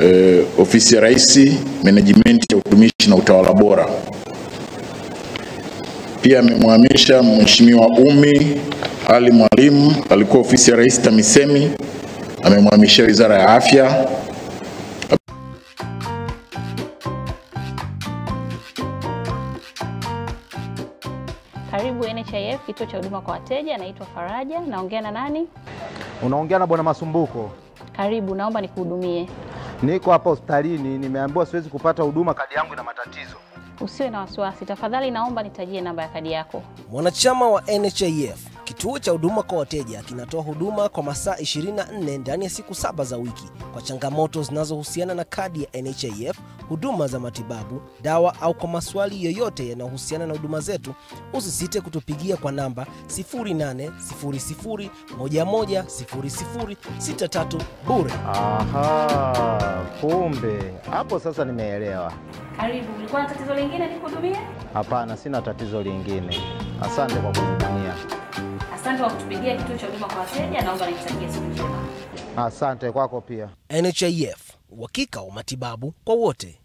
eh, ofisi ya Rais, menejimenti ya utumishi na utawala bora. Pia amemhamisha Mheshimiwa Umi Ali Mwalimu, alikuwa ofisi ya Rais TAMISEMI, amemhamishia Wizara ya Afya. Karibu NHIF kituo cha huduma kwa wateja. Naitwa Faraja, naongea na nani? Unaongea na bwana Masumbuko. Karibu, naomba nikuhudumie. Niko hapa hospitalini, nimeambiwa siwezi kupata huduma, kadi yangu ina matatizo. Usiwe na wasiwasi tafadhali, naomba nitajie namba ya kadi yako. Mwanachama wa NHIF, kituo cha huduma kwa wateja kinatoa huduma kwa masaa 24 ndani ya siku saba za wiki. Kwa changamoto zinazohusiana na kadi ya NHIF, huduma za matibabu, dawa au kwa maswali yoyote yanayohusiana na huduma zetu, usisite kutupigia kwa namba 0800110063 bure. Aha, kumbe hapo sasa nimeelewa. Karibu, ulikuwa na tatizo lingine nikuhudumie? Hapana, sina tatizo lingine. Asante kwa kunihudumia. Asante kwa kutupigia kituo cha huduma kwa wateja, naomba nikutakie siku njema. Asante kwako pia. NHIF, uhakika wa matibabu kwa wote.